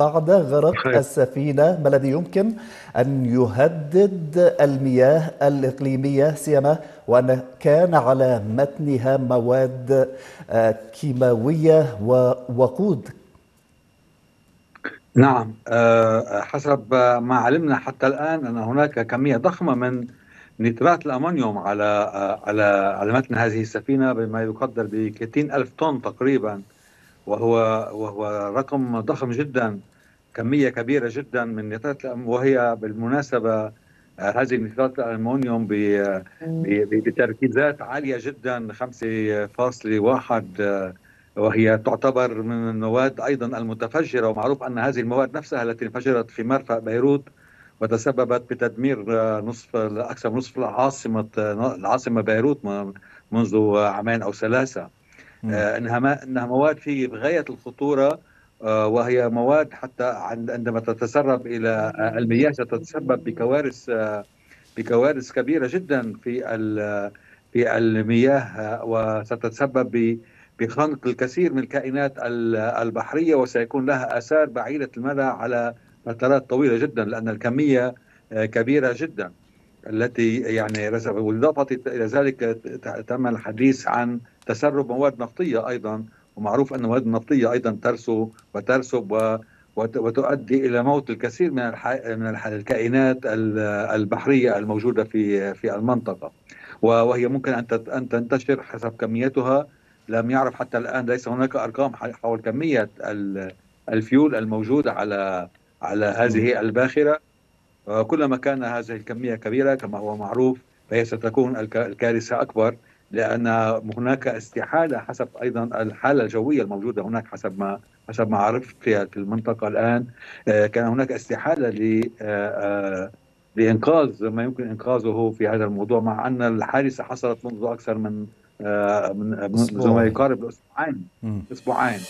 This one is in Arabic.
بعد غرق السفينة. ما الذي يمكن أن يهدد المياه الإقليمية سيما وأن كان على متنها مواد آه، كيماوية ووقود؟ نعم آه، حسب ما علمنا حتى الآن أن هناك كمية ضخمة من نترات الأمونيوم على آه، على على متن هذه السفينة بما يقدر ب ألف طن تقريبا وهو وهو رقم ضخم جدا. كمية كبيرة جدا من نترات وهي بالمناسبة آه، هذه نترات الالمنيوم بتركيزات عالية جدا 5.1 آه، وهي تعتبر من المواد أيضا المتفجرة ومعروف أن هذه المواد نفسها التي انفجرت في مرفأ بيروت وتسببت بتدمير آه، نصف أكثر من نصف العاصمه العاصمة بيروت منذ عامين أو ثلاثة. إنها إنها مواد في غاية الخطورة وهي مواد حتى عندما تتسرب إلى آه، المياه ستتسبب بكوارث بكوارث كبيرة جدا في في المياه وستتسبب بخنق الكثير من الكائنات البحرية وسيكون لها آثار بعيدة المدى على فترات طويلة جدا لأن الكمية كبيرة جدا التي يعني بالإضافة إلى ذلك تم الحديث عن تسرب مواد نفطيه أيضا. ومعروف أن المواد النفطية أيضا ترسو وترسب وتؤدي إلى موت الكثير من من الكائنات البحرية الموجودة في في المنطقة. وهي ممكن أن أن تنتشر حسب كميتها. لم يعرف حتى الآن ليس هناك أرقام حول كمية الفيول الموجوده على على هذه الباخرة. كلما كان هذه الكمية كبيرة كما هو معروف فهي ستكون الكارثة أكبر. لأن هناك استحالة حسب أيضا الحالة الجوية الموجودة هناك حسب ما حسب ما عرفت في المنطقة الآن. آه، كان هناك استحالة ل آه، آه، لإنقاذ ما يمكن إنقاذه في هذا الموضوع مع أن الحادثة حصلت منذ أكثر من من ما يقارب أسبوعين. أسبوعين.